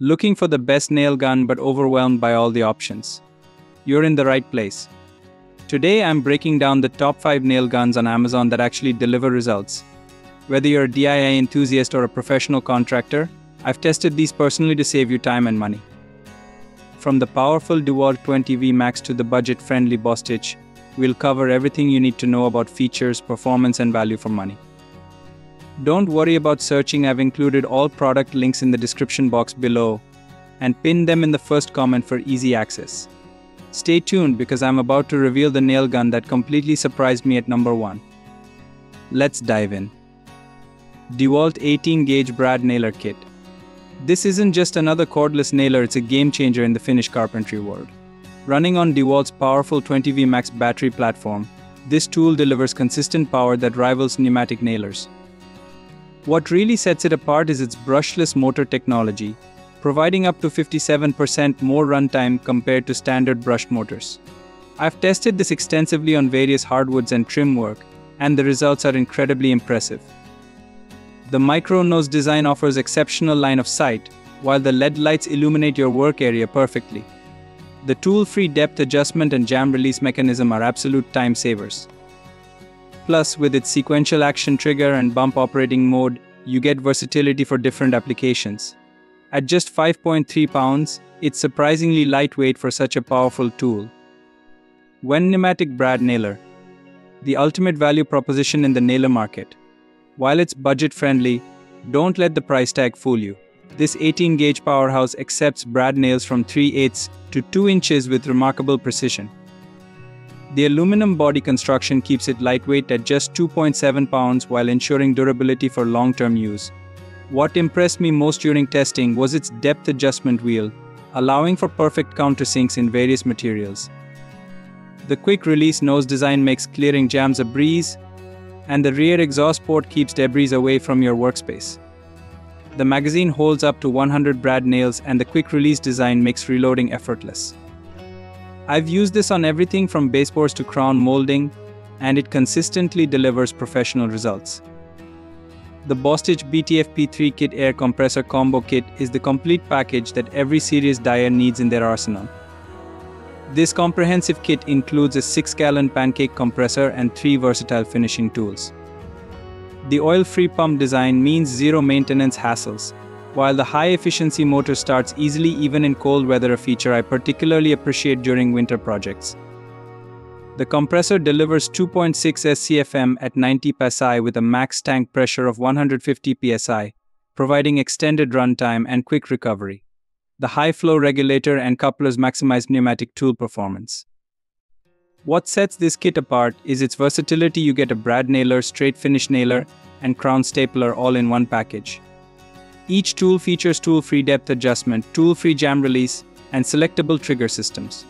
Looking for the best nail gun but overwhelmed by all the options? You're in the right place. Today I'm breaking down the top 5 nail guns on Amazon that actually deliver results. Whether you're a DIY enthusiast or a professional contractor, I've tested these personally to save you time and money. From the powerful DeWalt 20V Max to the budget-friendly Bostitch, we'll cover everything you need to know about features, performance and value for money. Don't worry about searching, I've included all product links in the description box below and pinned them in the first comment for easy access. Stay tuned because I'm about to reveal the nail gun that completely surprised me at number 1. Let's dive in. DeWalt 18 gauge brad nailer kit. This isn't just another cordless nailer, it's a game changer in the finish carpentry world. Running on DeWalt's powerful 20V Max battery platform, this tool delivers consistent power that rivals pneumatic nailers. What really sets it apart is its brushless motor technology, providing up to 57% more runtime compared to standard brushed motors. I've tested this extensively on various hardwoods and trim work, and the results are incredibly impressive. The micro nose design offers exceptional line of sight, while the LED lights illuminate your work area perfectly. The tool-free depth adjustment and jam release mechanism are absolute time savers. Plus, with its sequential action trigger and bump operating mode, you get versatility for different applications. At just 5.3 pounds, it's surprisingly lightweight for such a powerful tool. Wen Pneumatic Brad Nailer The ultimate value proposition in the nailer market. While it's budget friendly, don't let the price tag fool you. This 18 gauge powerhouse accepts brad nails from 3 8 to 2 inches with remarkable precision. The aluminum body construction keeps it lightweight at just 2.7 pounds while ensuring durability for long-term use. What impressed me most during testing was its depth adjustment wheel, allowing for perfect countersinks in various materials. The quick release nose design makes clearing jams a breeze, and the rear exhaust port keeps debris away from your workspace. The magazine holds up to 100 brad nails and the quick release design makes reloading effortless. I've used this on everything from baseboards to crown molding, and it consistently delivers professional results. The Bostitch BTF P3 Kit Air Compressor Combo Kit is the complete package that every serious dyer needs in their arsenal. This comprehensive kit includes a 6-gallon pancake compressor and 3 versatile finishing tools. The oil-free pump design means zero maintenance hassles, while the high-efficiency motor starts easily even in cold weather a feature I particularly appreciate during winter projects. The compressor delivers 2.6 SCFM at 90 psi with a max tank pressure of 150 psi, providing extended runtime and quick recovery. The high flow regulator and couplers maximize pneumatic tool performance. What sets this kit apart is its versatility you get a brad nailer, straight finish nailer, and crown stapler all in one package. Each tool features tool-free depth adjustment, tool-free jam release, and selectable trigger systems.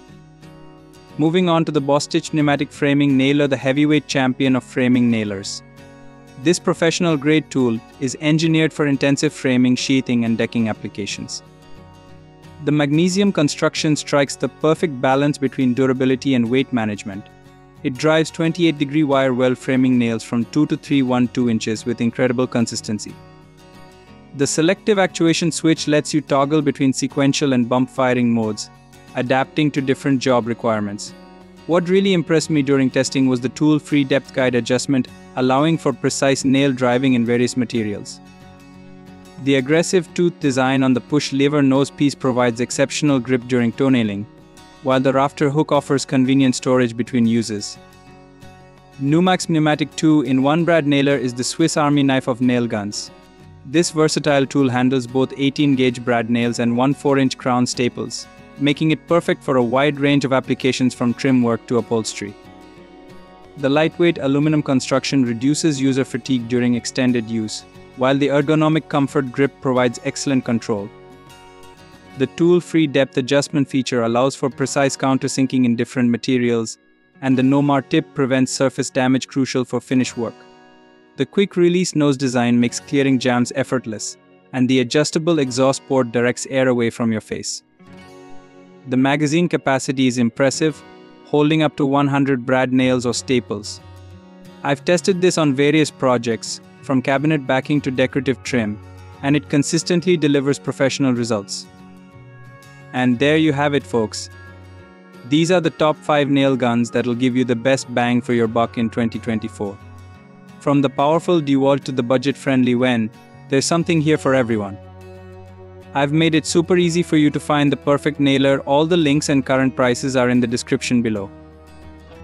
Moving on to the Bostitch Pneumatic Framing Nailer, the heavyweight champion of framing nailers. This professional-grade tool is engineered for intensive framing, sheathing, and decking applications. The magnesium construction strikes the perfect balance between durability and weight management. It drives 28 degree wire weld framing nails from 2 to 312 inches with incredible consistency. The selective actuation switch lets you toggle between sequential and bump firing modes, adapting to different job requirements. What really impressed me during testing was the tool-free depth guide adjustment, allowing for precise nail driving in various materials. The aggressive tooth design on the push lever nose piece provides exceptional grip during toenailing, while the rafter hook offers convenient storage between uses. Numax Pneumatic 2 in 1 brad nailer is the Swiss Army knife of nail guns. This versatile tool handles both 18-gauge brad nails and 1 4-inch crown staples, making it perfect for a wide range of applications from trim work to upholstery. The lightweight aluminum construction reduces user fatigue during extended use, while the ergonomic comfort grip provides excellent control. The tool-free depth adjustment feature allows for precise countersinking in different materials, and the no-mar tip prevents surface damage crucial for finish work. The quick release nose design makes clearing jams effortless, and the adjustable exhaust port directs air away from your face. The magazine capacity is impressive, holding up to 100 brad nails or staples. I've tested this on various projects, from cabinet backing to decorative trim, and it consistently delivers professional results. And there you have it, folks. These are the top 5 nail guns that'll give you the best bang for your buck in 2024. From the powerful DeWalt to the budget friendly Wen, there's something here for everyone. I've made it super easy for you to find the perfect nailer, all the links and current prices are in the description below.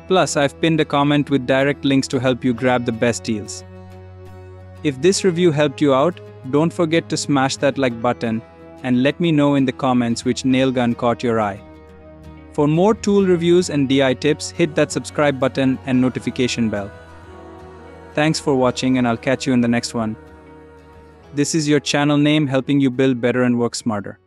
Plus, I've pinned a comment with direct links to help you grab the best deals. If this review helped you out, don't forget to smash that like button and let me know in the comments which nail gun caught your eye. For more tool reviews and DI tips, hit that subscribe button and notification bell. Thanks for watching and I'll catch you in the next one. This is your channel name helping you build better and work smarter.